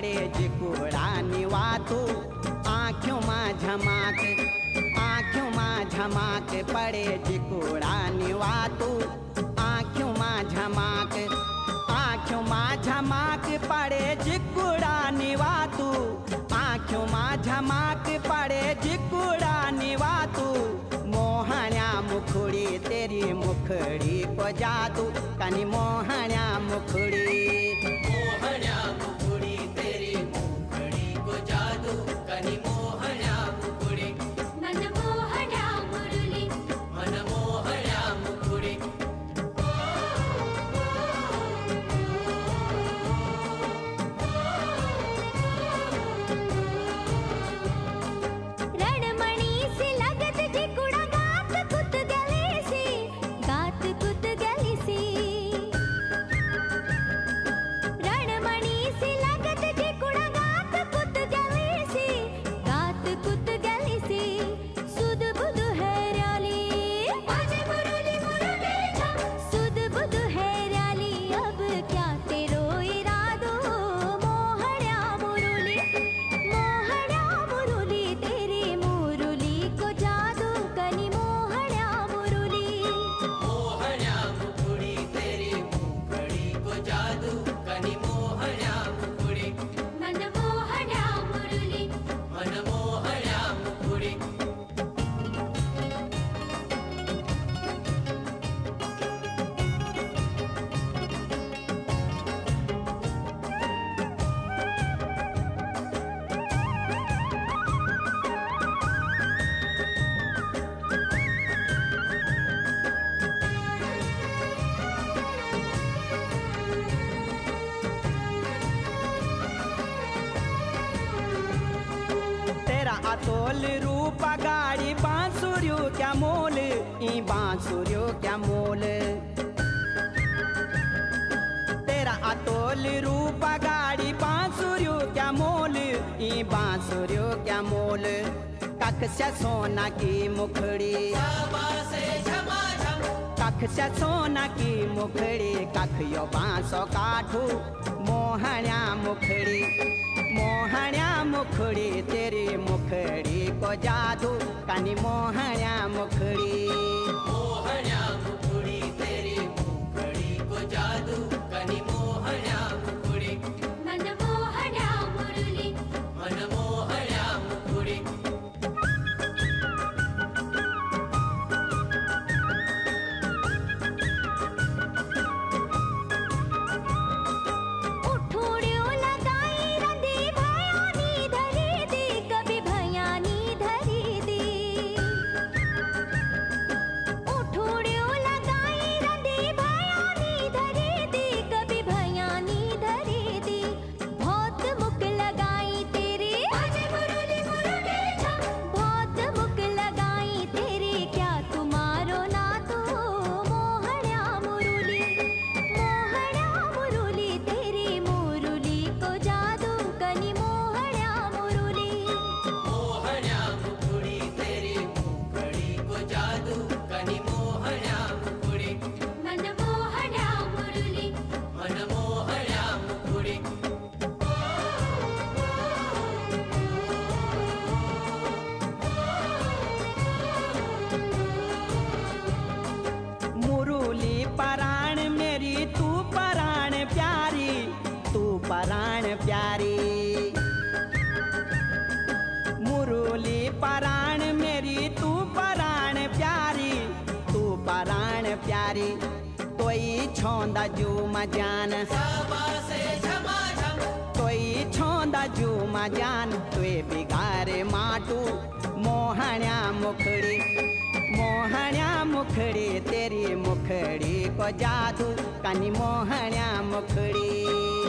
पडे जेको निवा तू आँखों माँ झमाक, आँखों माँ झमाक पड़े जेको निवा तू आँखों माँ झमाक, आँखों माँ झमाक पड़े जिकोड़ा निवा तू आँखों माँ झमाक पड़े जिकोड़ा निवा तू मोहण्या मुखड़ी, तेरी मुखड़ी को जादू कनी मोहण्या मुखड़ी। अतोल रूप गाड़ी बांसुरियो क्या मोल? ई बांसुरियो क्या मोल? तेरा अतोल रूप गाड़ी बांसुरियो क्या मोल? ई बांसुरियो क्या मोल? कख सोना की मुखड़ी। कख सोना की मुखड़ी कख यो बांसो काठू। मोहण्या मुखड़ी मोहण्या मुखड़ी तेरी मुखड़ी को जादू कनी मोहण्या मुखड़ी। प्यारी तोई छोंदा जू मजान कोई छोंदा जू मजान तुए बिगारे माटू। मोहण्या मुखड़ी मोहण्या मुखड़ी, तेरी मुखड़ी को जादू। कनी मोहण्या मुखड़ी।